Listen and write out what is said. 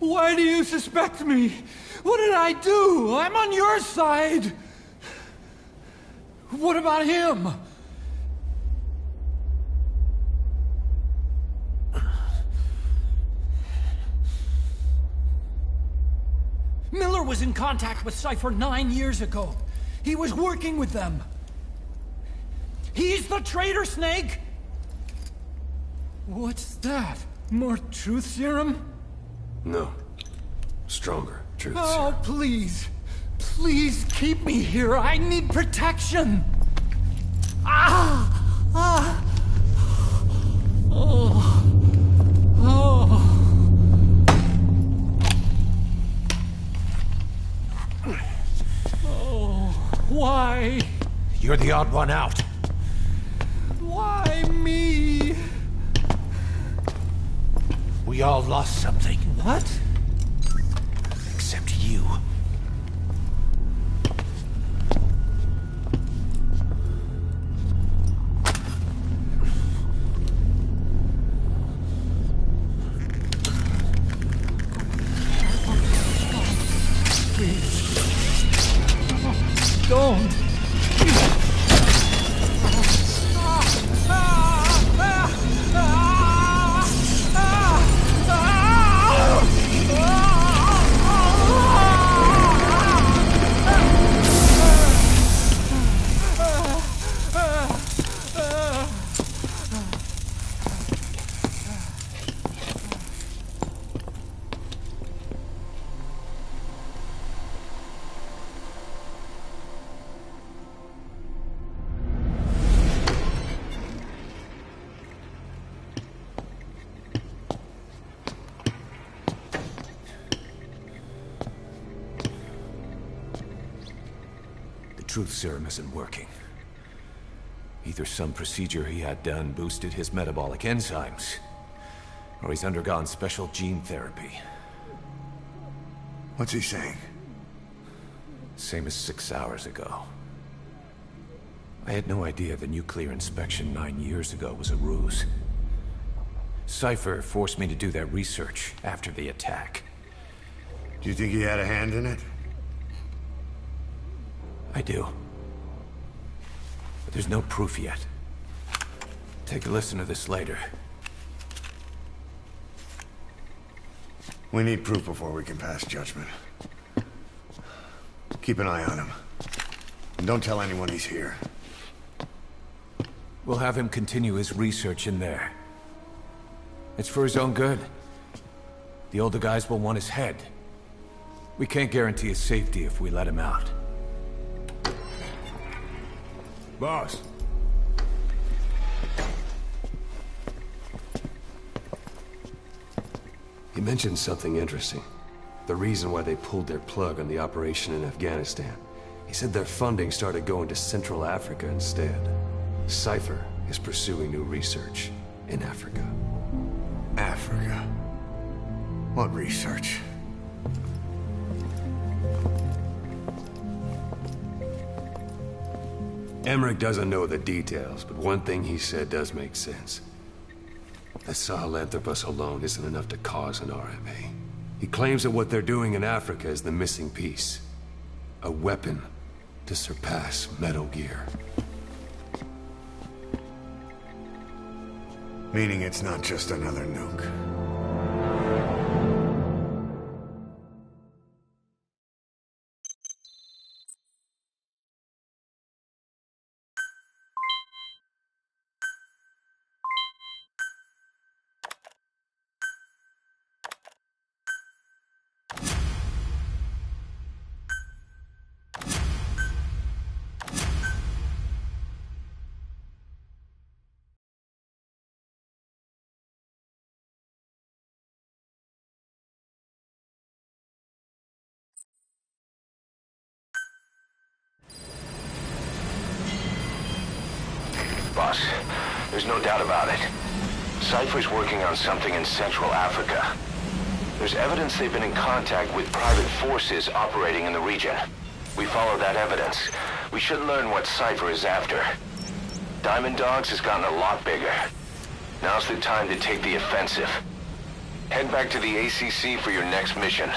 Why do you suspect me? What did I do? I'm on your side. What about him? Miller was in contact with Cipher nine years ago. He was working with them. He's the traitor, Snake! What's that? More truth serum? No. Stronger truth Oh, serum. please. Please keep me here. I need protection. Ah! Ah! Oh. Oh. Oh. Why? You're the odd one out. We all lost something, What? except you. Don't. Truth serum isn't working. Either some procedure he had done boosted his metabolic enzymes, or he's undergone special gene therapy. What's he saying? Same as six hours ago. I had no idea the nuclear inspection nine years ago was a ruse. Cipher forced me to do that research after the attack. Do you think he had a hand in it? I do. But there's no proof yet. Take a listen to this later. We need proof before we can pass judgment. Keep an eye on him. And don't tell anyone he's here. We'll have him continue his research in there. It's for his own good. The older guys will want his head. We can't guarantee his safety if we let him out. Boss. He mentioned something interesting. The reason why they pulled their plug on the operation in Afghanistan. He said their funding started going to Central Africa instead. Cipher is pursuing new research in Africa. Africa. What research? Emmerich doesn't know the details, but one thing he said does make sense. The Sahelanthropus alone isn't enough to cause an RMA. He claims that what they're doing in Africa is the missing piece. A weapon to surpass Metal Gear. Meaning it's not just another nuke. Boss, there's no doubt about it. Cipher's working on something in Central Africa. There's evidence they've been in contact with private forces operating in the region. We follow that evidence. We should learn what Cipher is after. Diamond Dogs has gotten a lot bigger. Now's the time to take the offensive. Head back to the ACC for your next mission.